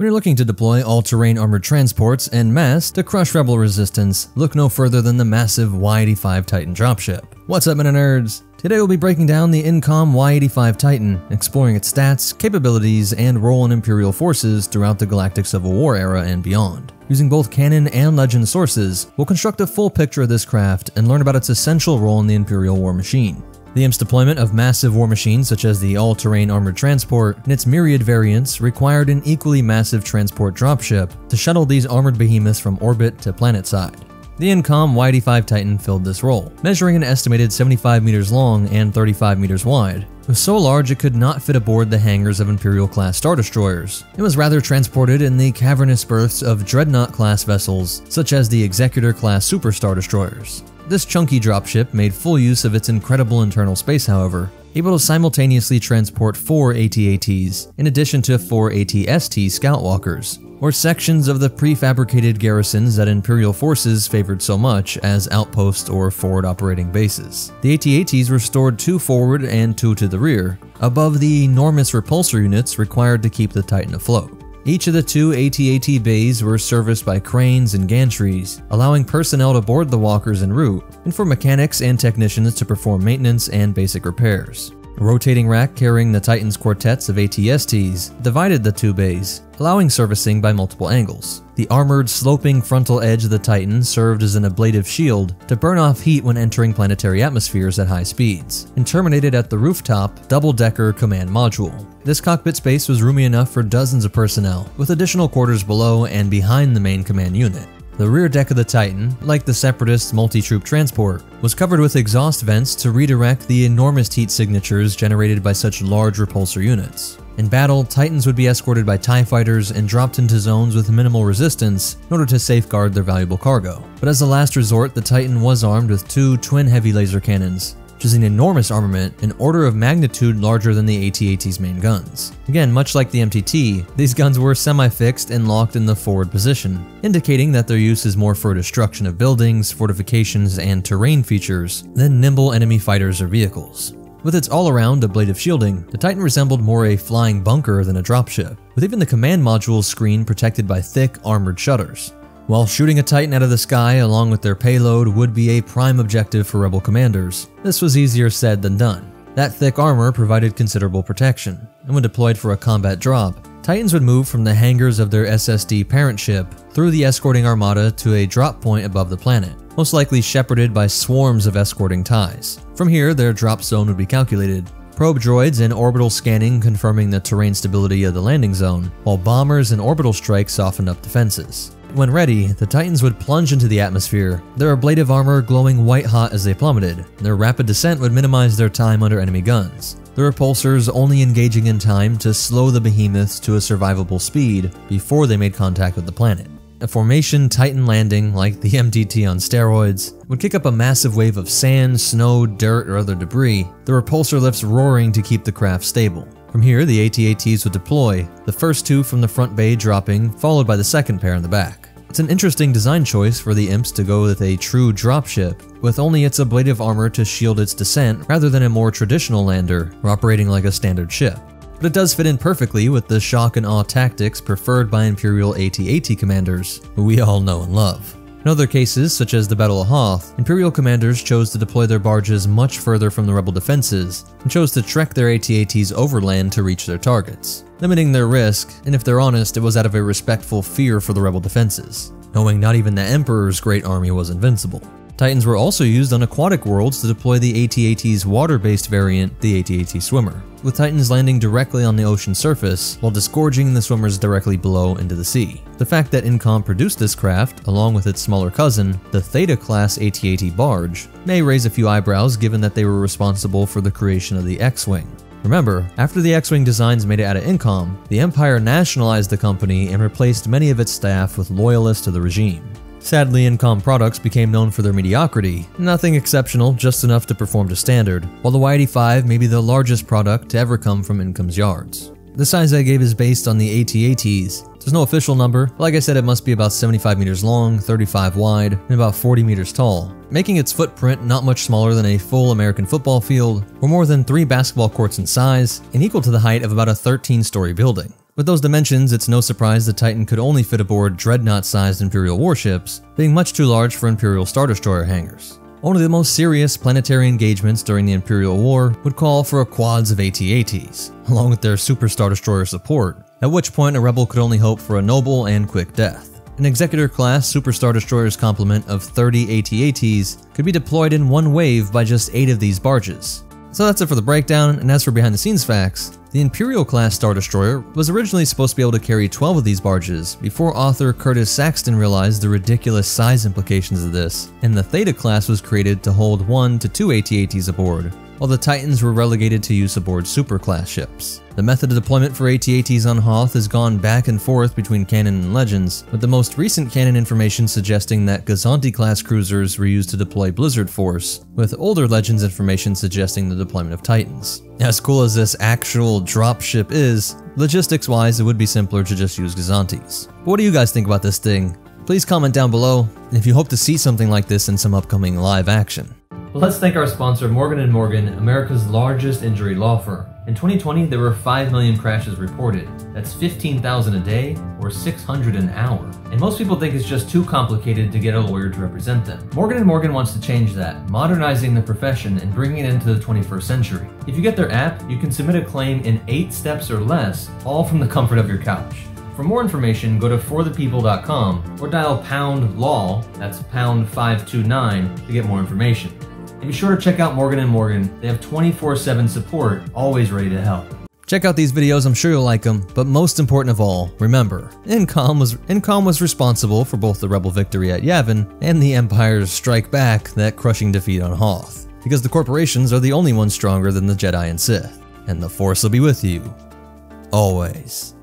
When you're looking to deploy all-terrain armored transports en masse to crush rebel resistance, look no further than the massive Y-85 Titan dropship. What's up, MetaNerdz? Today we'll be breaking down the Incom Y-85 Titan, exploring its stats, capabilities, and role in Imperial forces throughout the Galactic Civil War era and beyond. Using both canon and legend sources, we'll construct a full picture of this craft and learn about its essential role in the Imperial war machine. The IMP's deployment of massive war machines such as the all-terrain armored transport and its myriad variants required an equally massive transport dropship to shuttle these armored behemoths from orbit to planetside. The Incom Y-85 Titan filled this role, measuring an estimated 75 meters long and 35 meters wide. It was so large it could not fit aboard the hangars of Imperial-class Star Destroyers. It was rather transported in the cavernous berths of Dreadnought-class vessels, such as the Executor-class Super Star Destroyers. This chunky dropship made full use of its incredible internal space, however, able to simultaneously transport four AT-ATs, in addition to four AT-ST Scout Walkers, or sections of the prefabricated garrisons that Imperial forces favored so much as outposts or forward operating bases. The AT-ATs were stored two forward and two to the rear, above the enormous repulsor units required to keep the Titan afloat. Each of the two AT-AT bays were serviced by cranes and gantries, allowing personnel to board the walkers en route, and for mechanics and technicians to perform maintenance and basic repairs. A rotating rack carrying the Titan's quartets of AT-STs divided the two bays, allowing servicing by multiple angles. The armored, sloping frontal edge of the Titan served as an ablative shield to burn off heat when entering planetary atmospheres at high speeds, and terminated at the rooftop, double-decker command module. This cockpit space was roomy enough for dozens of personnel, with additional quarters below and behind the main command unit. The rear deck of the Titan, like the Separatist multi-troop transport, was covered with exhaust vents to redirect the enormous heat signatures generated by such large repulsor units. In battle, Titans would be escorted by TIE fighters and dropped into zones with minimal resistance in order to safeguard their valuable cargo. But as a last resort, the Titan was armed with two twin heavy laser cannons, which is an enormous armament, an order of magnitude larger than the AT-AT's main guns. Again, much like the MTT, these guns were semi-fixed and locked in the forward position, indicating that their use is more for destruction of buildings, fortifications, and terrain features than nimble enemy fighters or vehicles. With its all-around ablative shielding, the Titan resembled more a flying bunker than a dropship, with even the command module's screen protected by thick, armored shutters. While shooting a Titan out of the sky along with their payload would be a prime objective for Rebel commanders, this was easier said than done. That thick armor provided considerable protection, and when deployed for a combat drop, Titans would move from the hangars of their SSD parent ship through the escorting armada to a drop point above the planet, most likely shepherded by swarms of escorting TIEs. From here, their drop zone would be calculated, probe droids and orbital scanning confirming the terrain stability of the landing zone, while bombers and orbital strikes softened up defenses. When ready, the Titans would plunge into the atmosphere, their ablative armor glowing white hot as they plummeted. Their rapid descent would minimize their time under enemy guns, the repulsors only engaging in time to slow the behemoths to a survivable speed before they made contact with the planet. A formation Titan landing, like the MTT on steroids, would kick up a massive wave of sand, snow, dirt, or other debris, the repulsor lifts roaring to keep the craft stable. From here, the AT-ATs would deploy, the first two from the front bay dropping, followed by the second pair in the back. It's an interesting design choice for the Imps to go with a true dropship, with only its ablative armor to shield its descent rather than a more traditional lander, operating like a standard ship. But it does fit in perfectly with the shock and awe tactics preferred by Imperial AT-AT commanders, who we all know and love. In other cases, such as the Battle of Hoth, Imperial commanders chose to deploy their barges much further from the rebel defenses, and chose to trek their AT-ATs overland to reach their targets, limiting their risk, and if they're honest, it was out of a respectful fear for the rebel defenses, knowing not even the Emperor's great army was invincible. Titans were also used on aquatic worlds to deploy the AT-AT's water-based variant, the AT-AT Swimmer, with Titans landing directly on the ocean surface while disgorging the swimmers directly below into the sea. The fact that Incom produced this craft, along with its smaller cousin, the Theta-class AT-AT barge, may raise a few eyebrows given that they were responsible for the creation of the X-Wing. Remember, after the X-Wing designs made it out of Incom, the Empire nationalized the company and replaced many of its staff with loyalists to the regime. Sadly, Incom products became known for their mediocrity, nothing exceptional, just enough to perform to standard, while the Y85 may be the largest product to ever come from Incom's yards. The size I gave is based on the AT-ATs. There's no official number, but like I said it must be about 75 meters long, 35 wide, and about 40 meters tall, making its footprint not much smaller than a full American football field, or more than three basketball courts in size, and equal to the height of about a 13 story building. With those dimensions, it's no surprise the Titan could only fit aboard dreadnought-sized Imperial warships, being much too large for Imperial Star Destroyer hangars. Of the most serious planetary engagements during the Imperial War would call for a quads of AT-ATs, along with their Super Star Destroyer support, at which point a rebel could only hope for a noble and quick death. An Executor class Super Star Destroyer's complement of 30 AT-ATs could be deployed in one wave by just 8 of these barges, so that's it for the breakdown, and as for behind the scenes facts, the Imperial class Star Destroyer was originally supposed to be able to carry 12 of these barges before author Curtis Saxton realized the ridiculous size implications of this, and the Theta class was created to hold 1 to 2 AT-ATs aboard, while the Titans were relegated to use aboard superclass ships. The method of deployment for AT-ATs on Hoth has gone back and forth between canon and legends, with the most recent canon information suggesting that Gozanti-class cruisers were used to deploy Blizzard Force, with older legends information suggesting the deployment of Titans. As cool as this actual dropship is, logistics-wise it would be simpler to just use Gozantis. But what do you guys think about this thing? Please comment down below, if you hope to see something like this in some upcoming live action. But let's thank our sponsor Morgan & Morgan, America's largest injury law firm. In 2020, there were 5 million crashes reported. That's 15,000 a day, or 600 an hour. And most people think it's just too complicated to get a lawyer to represent them. Morgan & Morgan wants to change that, modernizing the profession and bringing it into the 21st century. If you get their app, you can submit a claim in 8 steps or less, all from the comfort of your couch. For more information, go to forthepeople.com or dial pound law, that's pound 529, to get more information. And be sure to check out Morgan & Morgan. They have 24-7 support, always ready to help. Check out these videos, I'm sure you'll like them, but most important of all, remember, Incom was, Incom was responsible for both the rebel victory at Yavin and the Empire's strike back, that crushing defeat on Hoth. Because the corporations are the only ones stronger than the Jedi and Sith. And the Force will be with you. Always.